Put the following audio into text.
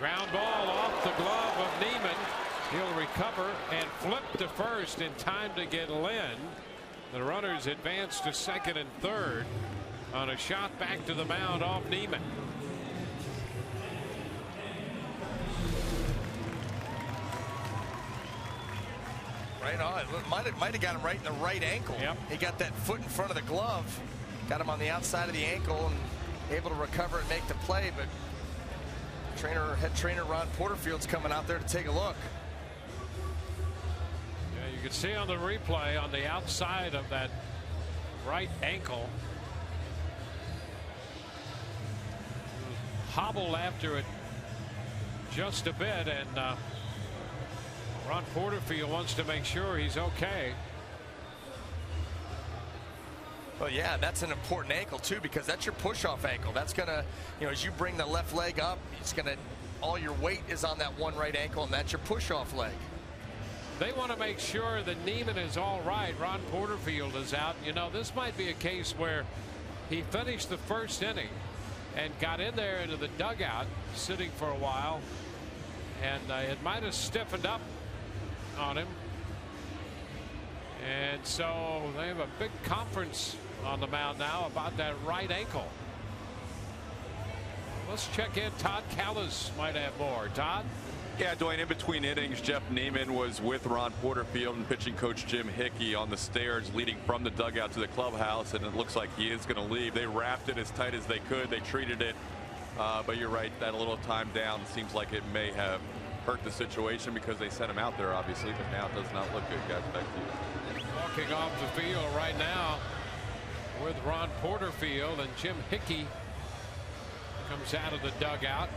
Ground ball off the glove of Niemann. He'll recover and flip to first in time to get Lind. The runners advance to second and third on a shot back to the mound off Niemann. Right on. Might have, might have got him right in the right ankle. Yep. He got that foot in front of the glove. Got him on the outside of the ankle and able to recover and make the play. But trainer, head trainer Ron Porterfield's coming out there to take a look. Yeah, you can see on the replay on the outside of that right ankle. Hobbled after it just a bit and uh, Ron Porterfield wants to make sure he's okay. Well, yeah, that's an important ankle too because that's your push-off ankle. That's gonna, you know, as you bring the left leg up, it's gonna, all your weight is on that one right ankle, and that's your push-off leg. They want to make sure that Niemann is all right. Ron Porterfield is out. You know, this might be a case where he finished the first inning and got in there into the dugout, sitting for a while, and uh, it might have stiffened up on him. And so they have a big conference on the mound now about that right ankle. Let's check in. Todd Kalas might have more. Todd? Yeah, DeWayne, in between innings, Jeff Niemann was with Ron Porterfield and pitching coach Jim Hickey on the stairs leading from the dugout to the clubhouse, and it looks like he is going to leave. They wrapped it as tight as they could. They treated it, uh, but you're right, that little time down seems like it may have hurt the situation because they sent him out there, obviously, but now it does not look good, guys. Back to you. Off the field right now with Ron Porterfield and Jim Hickey comes out of the dugout.